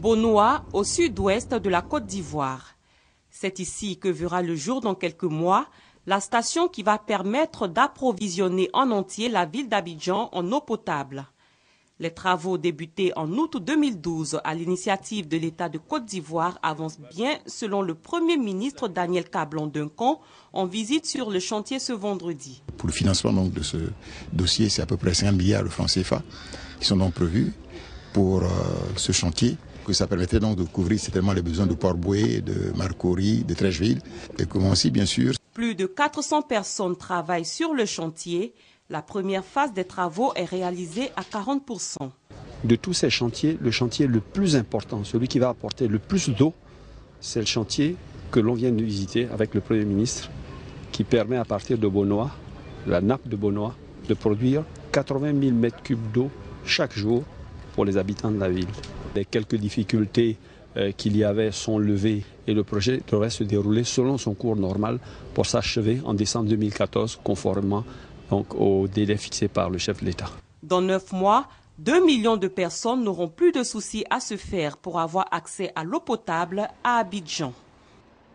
Bonoa, au sud-ouest de la Côte d'Ivoire. C'est ici que verra le jour dans quelques mois la station qui va permettre d'approvisionner en entier la ville d'Abidjan en eau potable. Les travaux débutés en août 2012 à l'initiative de l'État de Côte d'Ivoire avancent bien selon le Premier ministre Daniel Cablon Duncan en visite sur le chantier ce vendredi. Pour le financement de ce dossier, c'est à peu près 5 milliards de francs CFA qui sont donc prévus pour euh, ce chantier que ça permettait donc de couvrir certainement les besoins de Port-Boué, de Marcory, de Trècheville et comment aussi bien sûr. Plus de 400 personnes travaillent sur le chantier. La première phase des travaux est réalisée à 40%. De tous ces chantiers, le chantier le plus important, celui qui va apporter le plus d'eau, c'est le chantier que l'on vient de visiter avec le Premier ministre, qui permet à partir de Bonois, la nappe de Bonois, de produire 80 000 mètres cubes d'eau chaque jour pour les habitants de la ville. Les quelques difficultés euh, qu'il y avait sont levées et le projet devrait se dérouler selon son cours normal pour s'achever en décembre 2014 conformément donc, au délai fixé par le chef de l'État. Dans neuf mois, 2 millions de personnes n'auront plus de soucis à se faire pour avoir accès à l'eau potable à Abidjan.